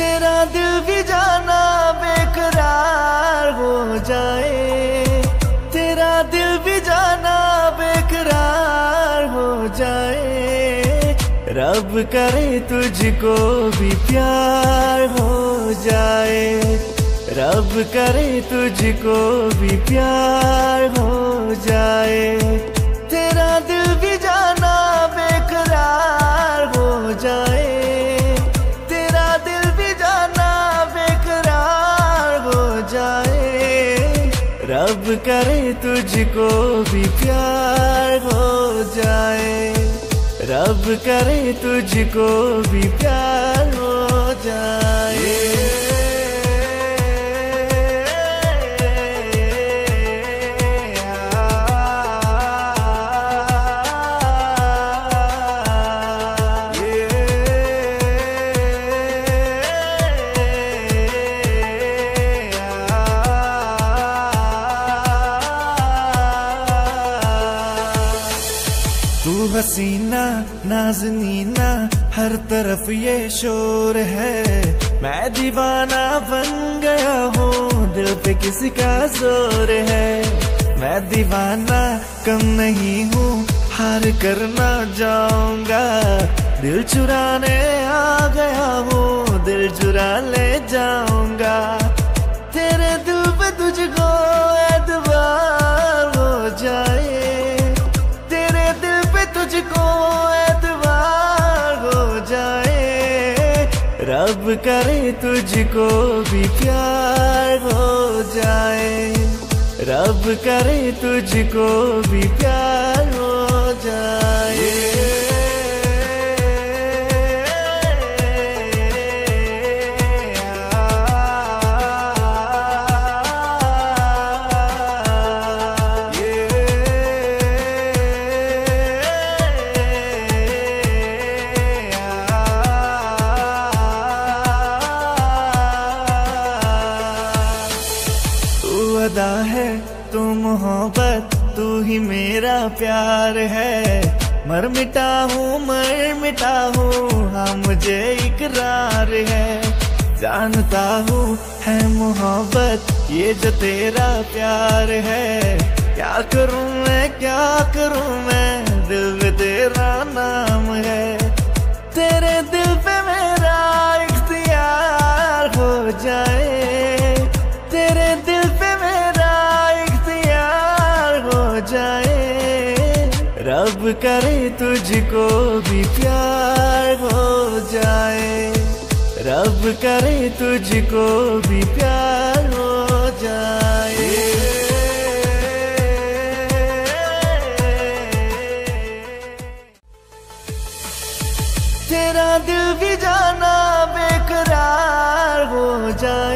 तेरा दिल भी जाना बेकरार हो जाए। तेरा दिल भी जाना बेकरार हो जाए। रब करे तुझको भी प्यार हो जाए। रब करे तुझको भी प्यार हो जाए। करे तुझको भी प्यार हो जाए। रब करे तुझको भी प्यार हो जाए। हसीना नाजनीना, हर तरफ़ ये शोर है। मैं दीवाना बन गया हूँ, दिल पे किसी का ज़ोर है। मैं दीवाना कम नहीं हूँ, हार करना जाऊँगा। दिल चुराने आ गया हूँ, दिल चुरा ले जाऊँगा रब करे तुझको भी प्यार हो जाए। रब करे तुझको भी प्यार अदा है तू मोहब्बत, तू ही मेरा प्यार है। मर मिटा हूँ मर मिटा हूँ हाँ मुझे इकरार है। जानता हूँ, है मोहब्बत, ये जो तेरा प्यार है। क्या करूँ मैं, क्या करूँ में? करे तुझको भी प्यार हो जाए। रब करे तुझको भी प्यार हो जाए। तेरा दिल भी जाना बेकरार हो जाए।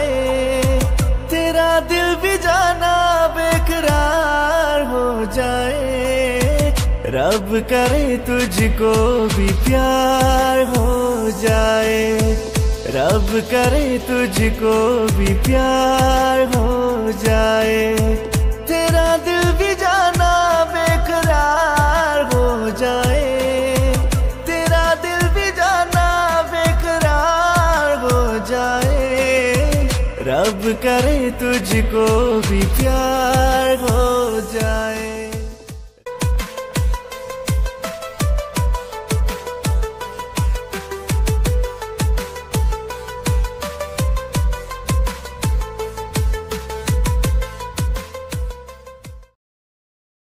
रब करे तुझको भी प्यार हो जाए। रब करे तुझको भी प्यार हो जाए। तेरा दिल भी जाना बेकरार हो जाए। तेरा दिल भी जाना बेकरार हो जाए। रब करे तुझको भी प्यार